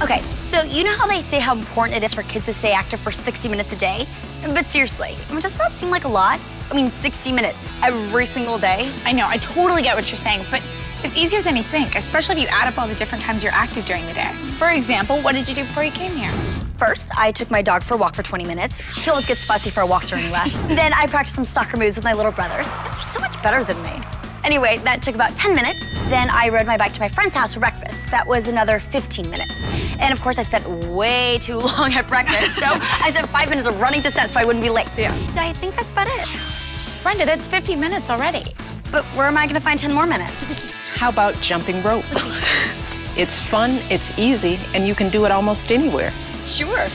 Okay, so you know how they say how important it is for kids to stay active for 60 minutes a day? But seriously, I mean, doesn't that seem like a lot? I mean, 60 minutes every single day? I know, I totally get what you're saying, but it's easier than you think, especially if you add up all the different times you're active during the day. For example, what did you do before you came here? First, I took my dog for a walk for 20 minutes. He always gets fussy for a walks or any less. then I practiced some soccer moves with my little brothers. They're so much better than me. Anyway, that took about 10 minutes. Then I rode my bike to my friend's house for breakfast. That was another 15 minutes. And of course, I spent way too long at breakfast. so I spent five minutes of running to set so I wouldn't be late. Yeah. And I think that's about it. Brenda, that's 50 minutes already. But where am I going to find 10 more minutes? How about jumping rope? it's fun, it's easy, and you can do it almost anywhere. Sure.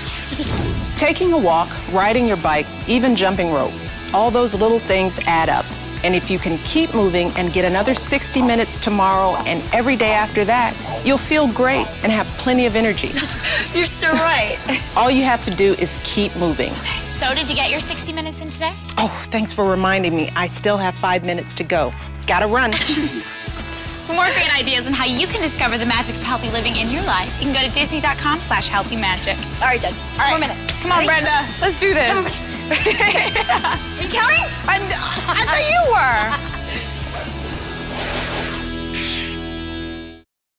Taking a walk, riding your bike, even jumping rope, all those little things add up. And if you can keep moving and get another 60 minutes tomorrow and every day after that, you'll feel great and have plenty of energy. You're so right. All you have to do is keep moving. So, did you get your 60 minutes in today? Oh, thanks for reminding me. I still have five minutes to go. Gotta run. For more great ideas on how you can discover the magic of healthy living in your life, you can go to disney.com slash healthymagic. All right, Dad. All Four right. minutes. Come on? Brenda. Let's do this. Are you counting? I, I thought you were.